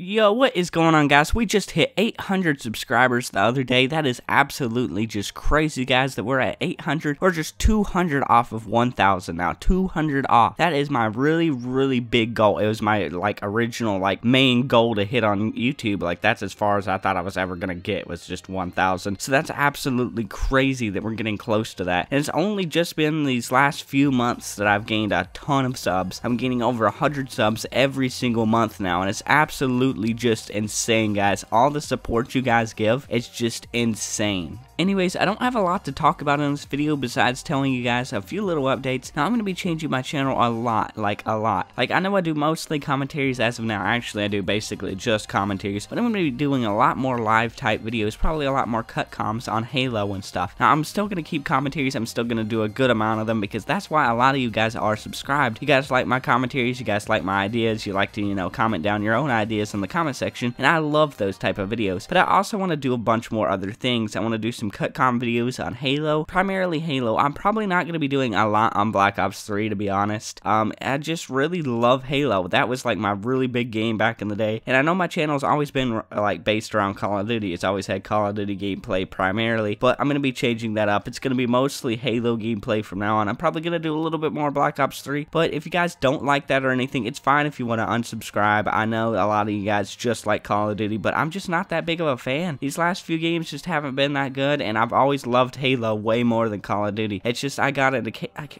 Yo, what is going on, guys? We just hit 800 subscribers the other day. That is absolutely just crazy, guys, that we're at 800. We're just 200 off of 1,000 now. 200 off. That is my really, really big goal. It was my, like, original, like, main goal to hit on YouTube. Like, that's as far as I thought I was ever going to get was just 1,000. So that's absolutely crazy that we're getting close to that. And it's only just been these last few months that I've gained a ton of subs. I'm gaining over 100 subs every single month now, and it's absolutely absolutely just insane, guys. All the support you guys give, it's just insane. Anyways, I don't have a lot to talk about in this video besides telling you guys a few little updates. Now, I'm going to be changing my channel a lot, like a lot. Like, I know I do mostly commentaries as of now. Actually, I do basically just commentaries, but I'm going to be doing a lot more live type videos, probably a lot more cut comms on Halo and stuff. Now, I'm still going to keep commentaries. I'm still going to do a good amount of them because that's why a lot of you guys are subscribed. You guys like my commentaries. You guys like my ideas. You like to, you know, comment down your own ideas in the comment section, and I love those type of videos. But I also want to do a bunch more other things. I want to do some some cutcom videos on Halo, primarily Halo. I'm probably not going to be doing a lot on Black Ops 3 to be honest. Um, I just really love Halo. That was like my really big game back in the day. And I know my channel's always been like based around Call of Duty. It's always had Call of Duty gameplay primarily, but I'm going to be changing that up. It's going to be mostly Halo gameplay from now on. I'm probably going to do a little bit more Black Ops 3, but if you guys don't like that or anything, it's fine if you want to unsubscribe. I know a lot of you guys just like Call of Duty, but I'm just not that big of a fan. These last few games just haven't been that good, and I've always loved Halo way more than Call of Duty. It's just I got into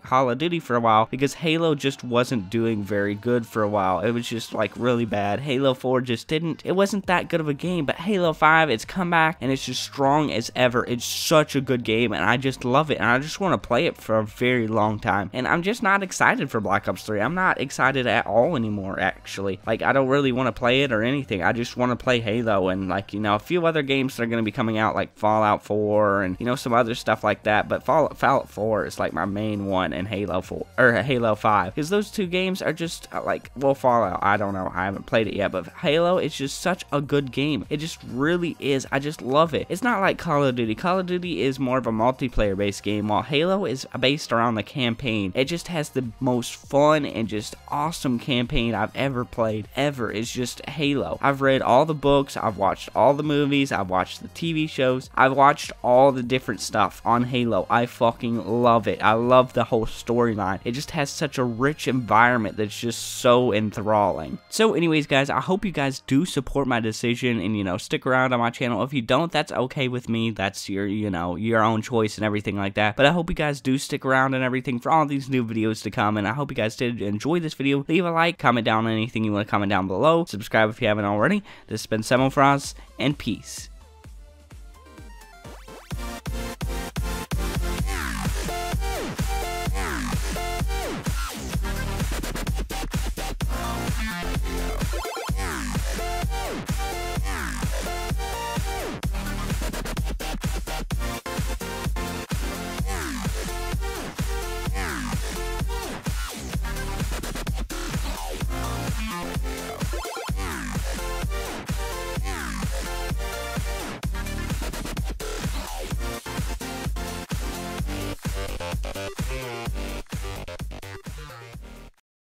Call of Duty for a while because Halo just wasn't doing very good for a while. It was just like really bad. Halo 4 just didn't, it wasn't that good of a game, but Halo 5, it's come back and it's just strong as ever. It's such a good game and I just love it and I just want to play it for a very long time. And I'm just not excited for Black Ops 3. I'm not excited at all anymore, actually. Like, I don't really want to play it or anything. I just want to play Halo and, like, you know, a few other games that are going to be coming out, like Fallout 4 and, you know, some other stuff like that. But Fallout, Fallout 4 is, like, my main one and Halo 4, or Halo 5. Because those two games are just, uh, like, well, Fallout, I don't know. I haven't played it yet. But Halo is just such a good game. It just really is. I just love it. It's not like Call of Duty. Call of Duty is more of a multiplayer based game, while Halo is based around the campaign. It just has the most fun and just awesome campaign I've ever played, ever. It's just Halo. I've read all the books, I've watched all the movies, I've watched the TV shows, I've watched all the different stuff on Halo. I fucking love it. I love the whole storyline. It just has such a rich environment that's just so enthralling. So anyways, guys, I hope you guys do support my decision and, you know, stick around on my channel. If you don't, that's okay with me. That's your, you know, your own choice and everything like that. But I hope you guys do stick around and everything for all these new videos to come. And I hope you guys did enjoy this video. Leave a like, comment down anything you want to comment down below. Subscribe if you haven't already. This has been cebmofroz, and peace.